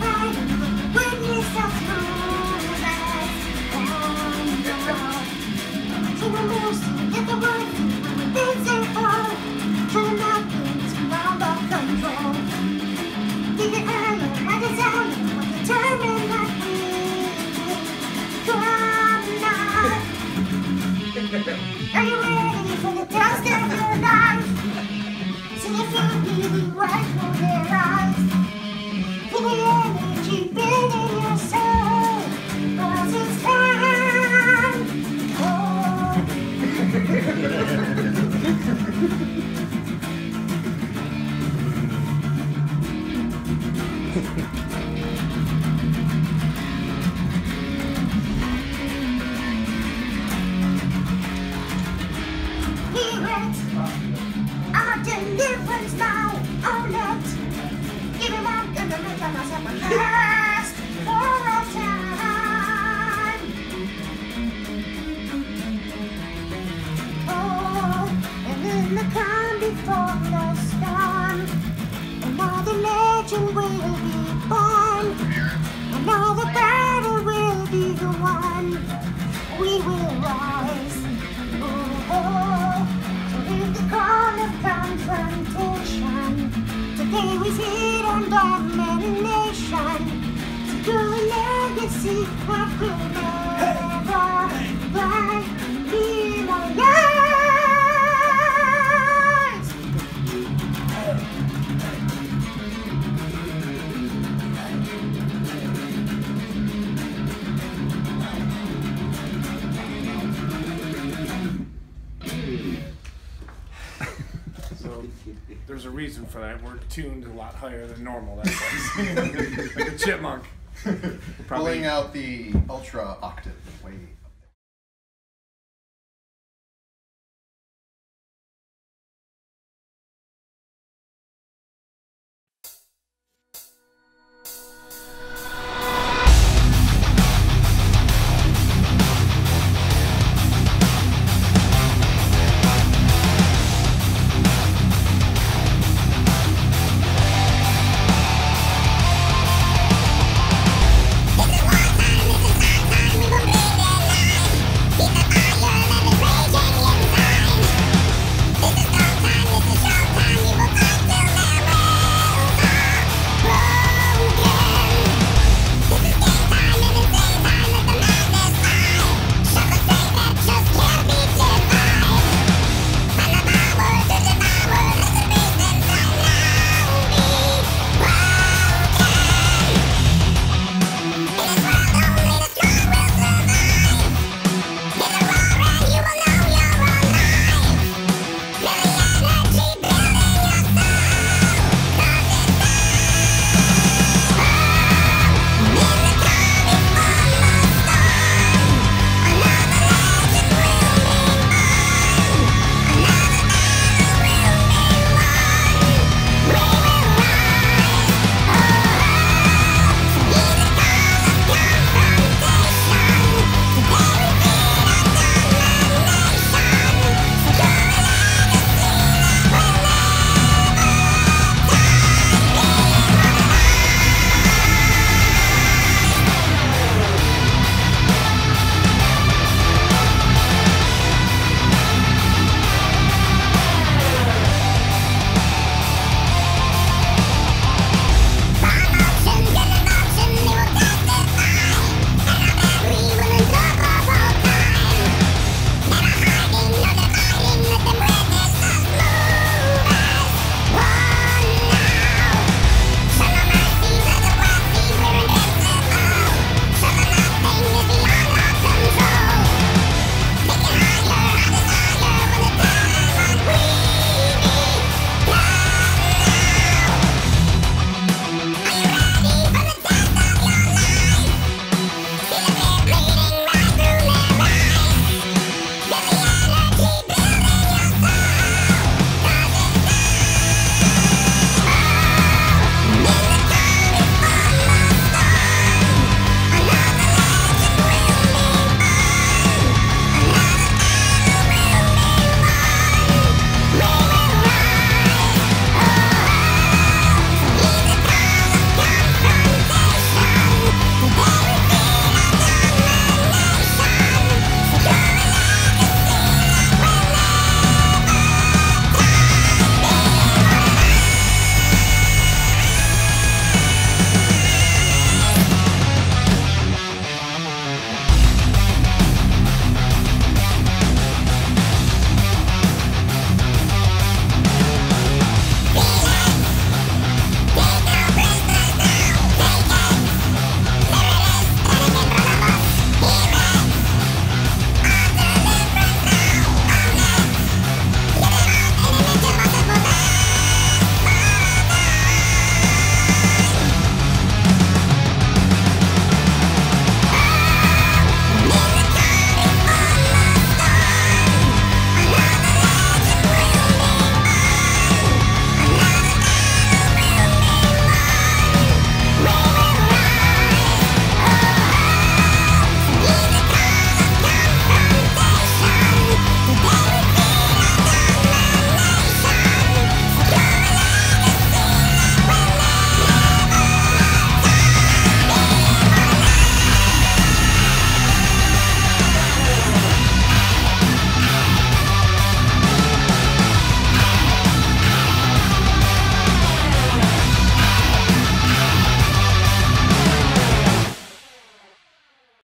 Are deliverance now. Own it. Give up and the make myself a last Today we feed on domination. Secure a legacy that will there's a reason for that. We're tuned a lot higher than normal. That's like a chipmunk. Pulling out the ultra octave. Wait.